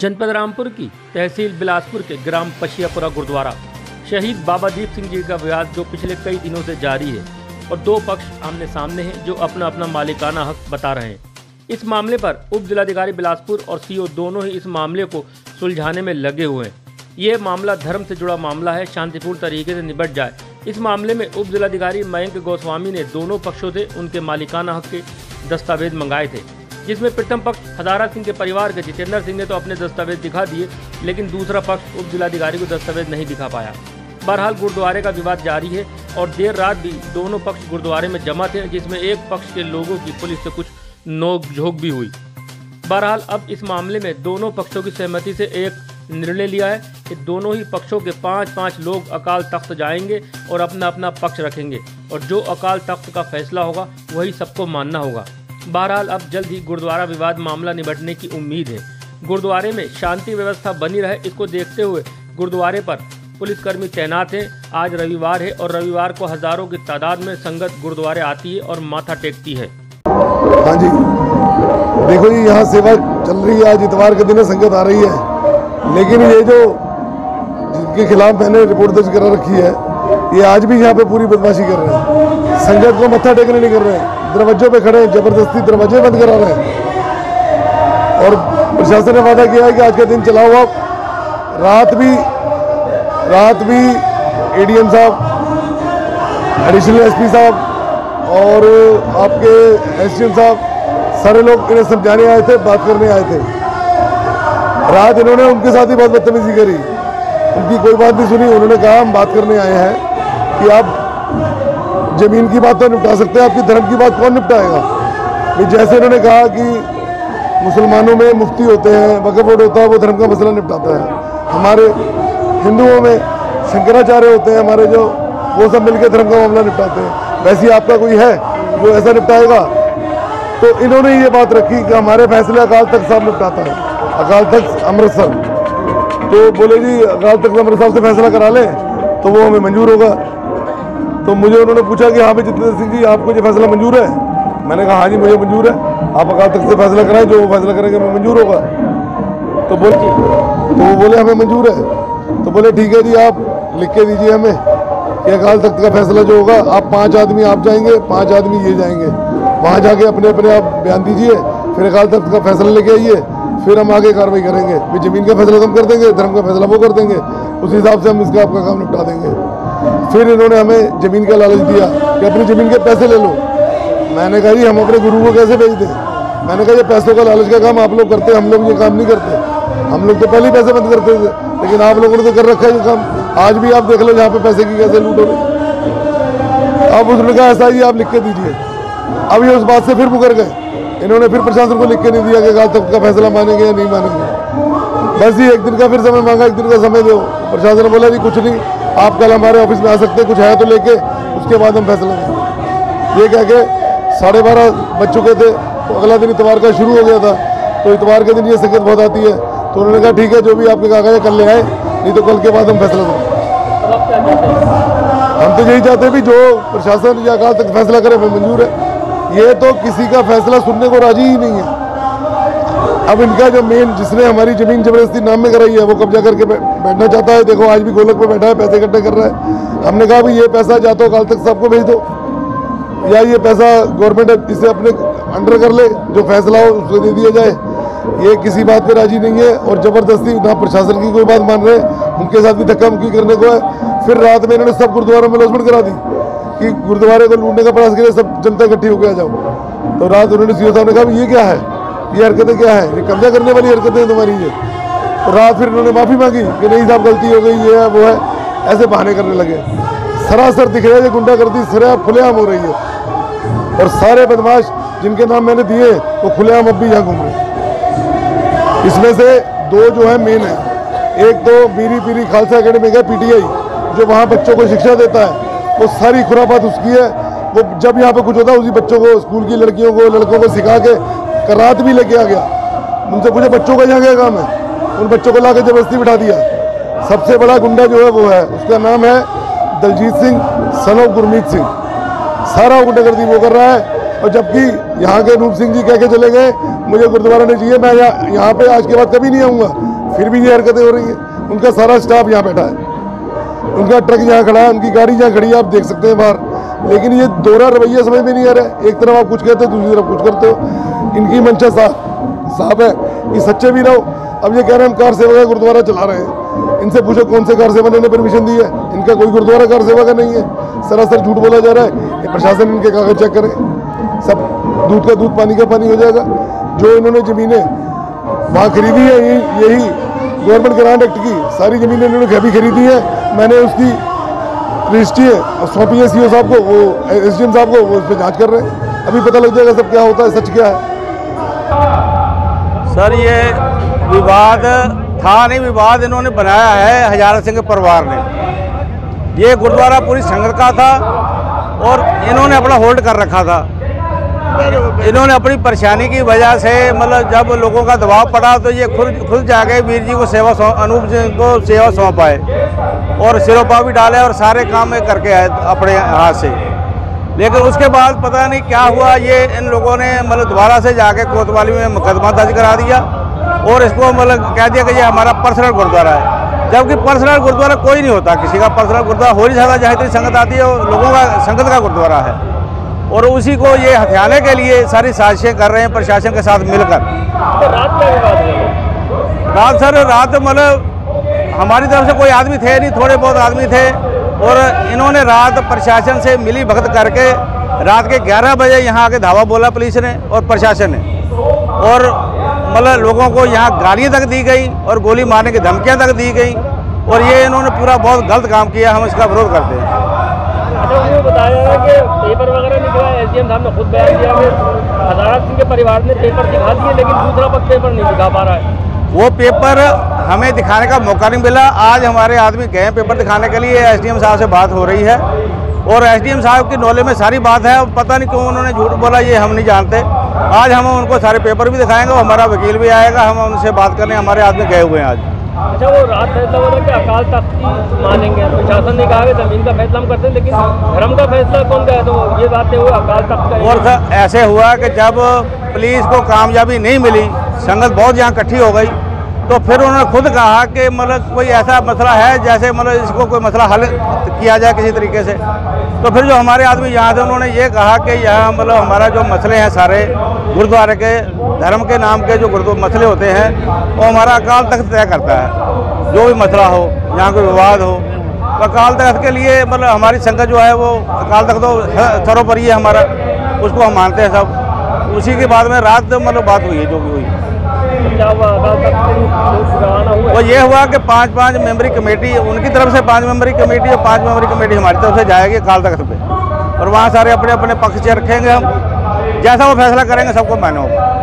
जनपद रामपुर की तहसील बिलासपुर के ग्राम पशियापुरा गुरुद्वारा। शहीद बाबा दीप सिंह जी का विवाद जो पिछले कई दिनों से जारी है और दो पक्ष आमने सामने हैं जो अपना अपना मालिकाना हक बता रहे हैं। इस मामले पर उप जिलाधिकारी बिलासपुर और सीओ दोनों ही इस मामले को सुलझाने में लगे हुए हैं। ये मामला धर्म से जुड़ा मामला है, शांतिपूर्ण तरीके से निपट जाए। इस मामले में उप जिलाधिकारी मयंक गोस्वामी ने दोनों पक्षों से उनके मालिकाना हक के दस्तावेज़ मंगाए थे। जिसमें प्रथम पक्ष, हजारा सिंह के परिवार के जितेंद्र सिंह ने तो अपने दस्तावेज़ दिखा दिए, लेकिन दूसरा पक्ष उप जिलाधिकारी को दस्तावेज़ नहीं दिखा पाया। बहरहाल, गुरुद्वारे का विवाद जारी है और देर रात भी दोनों पक्ष गुरुद्वारे में जमा थे, जिसमें एक पक्ष के लोगों की पुलिस से कुछ नोक झोंक भी हुई। बहरहाल, अब इस मामले में दोनों पक्षों की सहमति से एक निर्णय लिया है कि दोनों ही पक्षों के पाँच पाँच लोग अकाल तख्त जाएँगे और अपना अपना पक्ष रखेंगे और जो अकाल तख्त का फैसला होगा, वही सबको मानना होगा। बहरहाल, अब जल्द ही गुरुद्वारा विवाद मामला निबटने की उम्मीद है। गुरुद्वारे में शांति व्यवस्था बनी रहे, इसको देखते हुए गुरुद्वारे पर पुलिसकर्मी तैनात हैं। आज रविवार है और रविवार को हज़ारों की तादाद में संगत गुरुद्वारे आती है और माथा टेकती है। हाँ जी। देखो जी, यहाँ सेवा चल रही है। आज इतवार के दिन संगत आ रही है। लेकिन ये जो जिनके खिलाफ मैंने रिपोर्ट दर्ज करा रखी है, ये आज भी यहाँ पे पूरी बदमाशी कर रहे हैं। संगत को मत्था टेकने नहीं कर रहे। हैं दरवाजों पे खड़े हैं, ज़बरदस्ती दरवाजे बंद करा रहे हैं। और प्रशासन ने वादा किया है कि आज का दिन चलाओ आप रात भी रात भी एडीएम साहब एडिशनल एसपी साहब और आपके एसडीएम साहब, सारे लोग इन्हें समझाने आए थे, बात करने आए थे। रात इन्होंने उनके साथ ही बहुत बदतमीजी करी। उनकी कोई बात नहीं सुनी, उन्होंने कहा, हम बात करने आए हैं कि आप ज़मीन की बात तो निपटा सकते हैं, आपकी धर्म की बात कौन निपटाएगा? जैसे इन्होंने कहा कि मुसलमानों में मुफ्ती होते हैं, वक्फ बोर्ड होता है, वो धर्म का मसला निपटाता है। हमारे हिंदुओं में शंकराचार्य होते हैं, हमारे जो, वो सब मिलकर धर्म का मामला निपटाते हैं। वैसे आपका कोई है जो ऐसा निपटाएगा? तो इन्होंने ये बात रखी कि हमारे फैसले अकाल तख्त साहब निपटाता है। अकाल तख्त अमृतसर। तो बोले जी, अकाल तख्त अमृतसर से फैसला करा लें तो वो हमें मंजूर होगा। तो मुझे उन्होंने पूछा कि हाँ भाई जितेंद्र सिंह जी, आपको ये फैसला मंजूर है? मैंने कहा हाँ जी, मुझे मंजूर है। आप अकाल तख्त से फैसला कराएँ, जो फैसला करेंगे मैं मंजूर होगा। तो बोले तो वो बोले, हमें मंजूर है। तो बोले, ठीक है जी, आप लिख के दीजिए हमें कि अकाल तख्त का फैसला जो होगा, आप पाँच आदमी, आप जाएँगे, पाँच आदमी ये जाएँगे। वहाँ जाके अपने अपने आप बयान दीजिए, फिर अकाल तख्त का फैसला लेके आइए, फिर हम आगे कार्रवाई करेंगे। फिर ज़मीन का फैसला हम कर देंगे, धर्म का फैसला वो कर देंगे। उस हिसाब से हम इसका आपका काम निपटा देंगे। फिर इन्होंने हमें ज़मीन का लालच दिया कि अपनी ज़मीन के पैसे ले लो। मैंने कहा, जी, हम अपने गुरु को कैसे भेज दें? मैंने कहा, ये पैसों का लालच का काम आप लोग करते हैं, हम लोग ये काम नहीं करते। हम लोग तो पहले ही पैसे बंद करते थे, लेकिन आप लोगों ने तो कर रखा है ये काम। आज भी आप देख लो यहाँ पे पैसे की कैसे लूट हो रही अब उसने कहा, ऐसा ही आप लिख के दीजिए। अब ये उस बात से फिर मुकर गए। इन्होंने फिर प्रशासन को लिख के नहीं दिया कि अकाल तख्त का फैसला मानेंगे या नहीं मानेंगे। बस ये एक दिन का फिर समय मांगा, एक दिन का समय दो। प्रशासन ने बोला, जी, कुछ नहीं। आप कल हमारे ऑफ़िस में आ सकते कुछ है तो लेके, उसके बाद हम फैसला लेंगे। ये कह के साढ़े बारह बज चुके थे तो अगला दिन इतवार का शुरू हो गया था तो इतवार के दिन ये संगत बहुत आती है। तो उन्होंने कहा, ठीक है, जो भी आपके कागज़ है, कल ले आए, नहीं तो कल के बाद हम फैसला देंगे हम तो यही चाहते हैं भी जो प्रशासन या अकाल तक फैसला करे हमें मंजूर है। ये तो किसी का फैसला सुनने को राज़ी ही नहीं है। अब इनका जो मेन जिसने हमारी ज़मीन ज़बरदस्ती नाम में कराई है, वो कब्जा करके बैठना चाहता है? देखो, आज भी गोलक पे बैठा है, पैसे इकट्ठे कर रहा है। हमने कहा, भाई, ये पैसा या तो अकाल तक सबको भेज दो। या ये पैसा गवर्नमेंट इसे अपने अंडर कर ले, जो फैसला हो, उसको दे दिया जाए। ये किसी बात पे राज़ी नहीं है, और ज़बरदस्ती ना प्रशासन की कोई बात मान रहे उनके साथ भी धक्का मुक्की करने को है। फिर रात में इन्होंने सब गुरुद्वारों में लॉसमेंट करा दी, कि गुरुद्वारे को लूटने का प्रयास किया सब जनता इकट्ठी होकर आ जाओ। तो रात उन्होंने सीओ साहब ने कहा ये क्या है? ये हरकतें क्या है? ये कब्जा करने वाली हरकतें तुम्हारी ये। तो रात फिर इन्होंने माफ़ी मांगी कि नहीं साहब, गलती हो गई, ये है, वो है। ऐसे बहाने करने लगे। सरासर दिख रहा है ये गुंडागर्दी, सरा खुलेआम हो रही है। और सारे बदमाश जिनके नाम मैंने दिए, वो खुलेआम अब भी यहाँ घूम रहे इसमें से दो जो है मेन है। एक तो बीरी पीरी खालसा अकेडमी का पीटीआई जो वहाँ बच्चों को शिक्षा देता है। वो सारी खुराबात उसकी है। वो जब यहाँ पे कुछ होता है, उसी बच्चों को, स्कूल की लड़कियों को, लड़कों को सिखा के करात भी लेके आ गया। उनसे पूछे, बच्चों का यहाँ क्या काम है? उन बच्चों को ला ज़बरदस्ती बिठा दिया। सबसे बड़ा गुंडा जो है वो है, उसका नाम है दलजीत सिंह, सन ऑफ़ गुरमीत सिंह। सारा गुंडागर्दी वो कर रहा है। और जबकि यहाँ के रूप सिंह जी कह के चले गए, मुझे गुरुद्वारा नहीं चाहिए, मैं यहाँ यहाँ पे आज के बाद कभी नहीं आऊँगा। फिर भी ये हरकतें हो रही हैं। उनका सारा स्टाफ यहाँ बैठा है। उनका ट्रक यहाँ खड़ा है, उनकी गाड़ी यहाँ खड़ी है, आप देख सकते हैं बाहर। लेकिन ये दोहरा रवैया समझ में नहीं आ रहा है। एक तरफ़ आप कुछ कहते हो, दूसरी तरफ़ कुछ करते हो। इनकी मंशा साफ़ साफ़ है। कि सच्चे भी रहो। अब ये कह रहे हैं, हम कार सेवा का गुरुद्वारा चला रहे हैं। इनसे पूछो, कौन से कार सेवा ने परमिशन दी है? इनका कोई गुरुद्वारा कार सेवा का नहीं है। सरासर झूठ बोला जा रहा है। ये प्रशासन इनके कागज़ चेक करे। सब दूध का दूध, पानी का पानी हो जाएगा। जो इन्होंने ज़मीनें वहाँ खरीदी है, यही गवर्नमेंट ग्रांट एक्ट की सारी ज़मीनें इन्होंने भी खरीदी है। मैंने उसकी रजिस्ट्री है सौंपी है सी साहब को, वो, एसडीएम साहब को, वो उस पर जाँच कर रहे हैं। अभी पता लग जाएगा सब क्या होता है, सच क्या है। सर, ये विवाद था नहीं, विवाद इन्होंने बनाया है हजारा सिंह के परिवार ने। ये गुरुद्वारा पूरी संगत का था और इन्होंने अपना होल्ड कर रखा था। इन्होंने अपनी परेशानी की वजह से मतलब जब लोगों का दबाव पड़ा तो ये खुद खुद जाके वीर जी को सेवा अनूप जी को सेवा सौंपाए और सिरोपा भी डाले और सारे काम करके आए अपने हाथ से। लेकिन उसके बाद पता नहीं क्या हुआ, ये इन लोगों ने मतलब दोबारा से जाके कोतवाली में मुकदमा दर्ज करा दिया और इसको मतलब कह दिया कि ये हमारा पर्सनल गुरुद्वारा है। जबकि पर्सनल गुरुद्वारा कोई नहीं होता, किसी का पर्सनल गुरुद्वारा हो नहीं सकता जहाँ संगत आती है लोगों का, संगत का गुरुद्वारा है। और उसी को ये हथियाने के लिए सारी साजिशें कर रहे हैं प्रशासन के साथ मिलकर। रात सर, रात मतलब हमारी तरफ़ से कोई आदमी थे नहीं, थोड़े बहुत आदमी थे। और इन्होंने रात प्रशासन से मिली भगत करके रात के 11 बजे यहाँ आके धावा बोला पुलिस ने और प्रशासन ने। और मतलब लोगों को यहाँ गालियाँ तक दी गई और गोली मारने की धमकियाँ तक दी गई और ये इन्होंने पूरा बहुत गलत काम किया हम इसका विरोध करते हैं। अच्छा बताया कि पेपर वगैरह निकला एस डी साहब ने खुद बयान दिया कि हजारा सिंह के परिवार ने पेपर दिखा दिए लेकिन दूसरा पक्ष पेपर नहीं दिखा पा रहा है। वो पेपर हमें दिखाने का मौका नहीं मिला। आज हमारे आदमी गए पेपर दिखाने के लिए एसडीएम साहब से बात हो रही है। और एसडीएम साहब की नॉलेज में सारी बात है पता नहीं क्यों उन्होंने झूठ बोला ये हम नहीं जानते। आज हम उनको सारे पेपर भी दिखाएँगे और हमारा वकील भी आएगा हम उनसे बात करने हमारे आदमी गए हुए हैं आज। अच्छा वो रात फैसला हो रहा कि अकाल तख्त मानेंगे। प्रशासन ने कहा कि ज़मीन का फैसला हम करते हैं लेकिन धर्म का फैसला कौन का है तो ये बातें हुई अकाल तख्त का और सर ऐसे हुआ कि जब पुलिस को कामयाबी नहीं मिली संगत बहुत यहाँ इकट्ठी हो गई। तो फिर उन्होंने खुद कहा कि मतलब कोई ऐसा मसला है जैसे मतलब इसको कोई मसला हल किया जाए किसी तरीके से। तो फिर जो हमारे आदमी यहाँ थे, उन्होंने ये कहा कि यहाँ मतलब हमारा जो मसले हैं सारे गुरुद्वारे के, धर्म के नाम के जो गुरुद्व, मसले होते हैं, वो हमारा अकाल तख्त तय करता है। जो भी मसला हो, यहाँ कोई विवाद हो तो अकाल तख्त के लिए मतलब हमारी संगत जो है, वो अकाल तख्त तो सरोपरि है हमारा, उसको हम मानते हैं सब। उसी के बाद में रात मतलब बात हुई है, जो भी हुई। वो ये हुआ कि पाँच पाँच मेंबरी कमेटी, उनकी तरफ़ से पाँच मेंबरी कमेटी और पाँच मेंबरी कमेटी हमारी तरफ़ से जाएगी काल तख्त पे। और वहाँ सारे अपने अपने पक्ष रखेंगे हम। जैसा वो फैसला करेंगे, सबको मान्य होगा।